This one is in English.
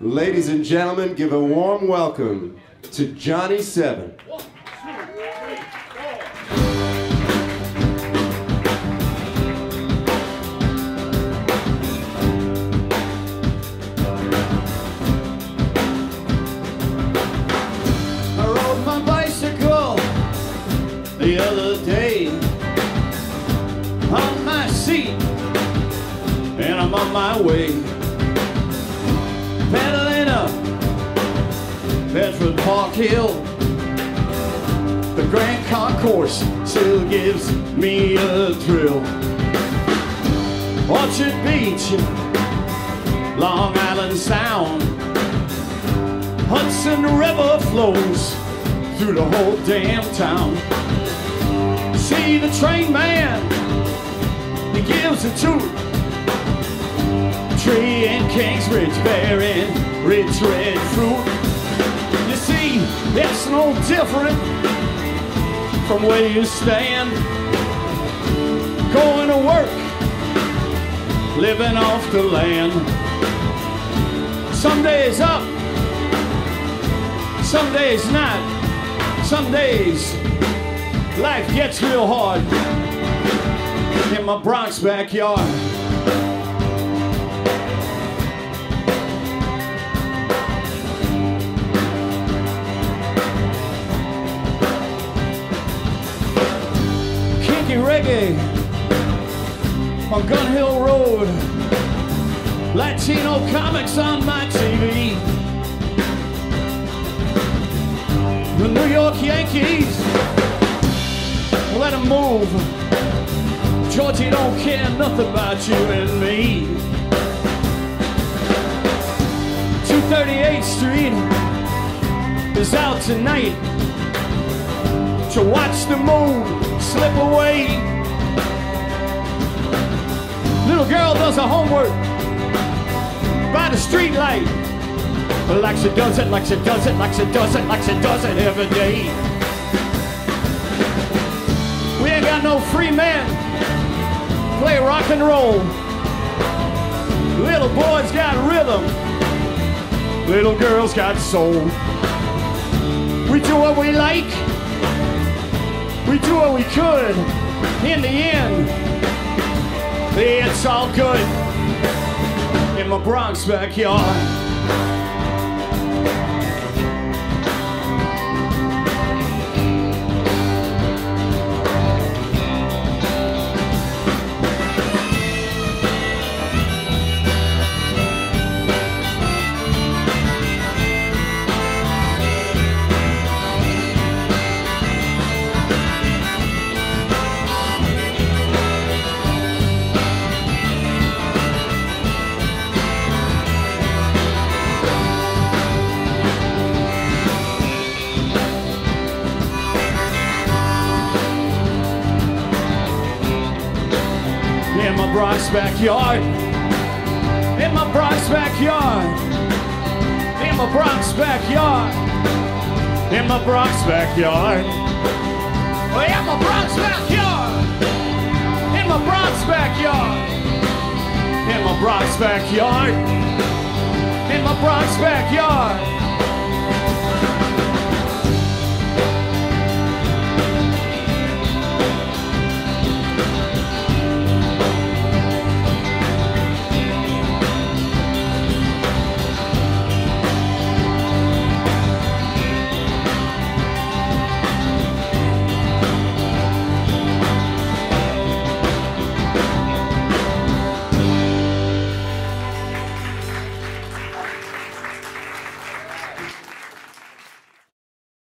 Ladies and gentlemen, give a warm welcome to Johnny Seven. I rode my bicycle the other day on my seat, and I'm on my way. Bedford Park Hill. The Grand Concourse still gives me a thrill. Orchard Beach, Long Island Sound. Hudson River flows through the whole damn town. See the train man, he gives a toot. Tree in Kingsbridge bearing rich red fruit. It's no different from where you stand. Going to work, living off the land. Some days up, some days not. Some days life gets real hard in my Bronx backyard. Kinky reggae on Gun Hill Road. Latino comics on my TV. The New York Yankees, let them move. Georgie don't care nothing about you and me. 238th Street is out tonight to watch the moon slip away. Little girl does her homework by the street light. Like she does it, like she does it, like she does it, like she does it every day. We ain't got no free men play rock and roll. Little boys got rhythm, little girls got soul. We do what we like, we do what we could. In the end, it's all good in my Bronx backyard. Bronx backyard. In my Bronx backyard. In my Bronx backyard. In my Bronx backyard. In my Bronx backyard. In my Bronx backyard. In my Bronx backyard. In my Bronx backyard.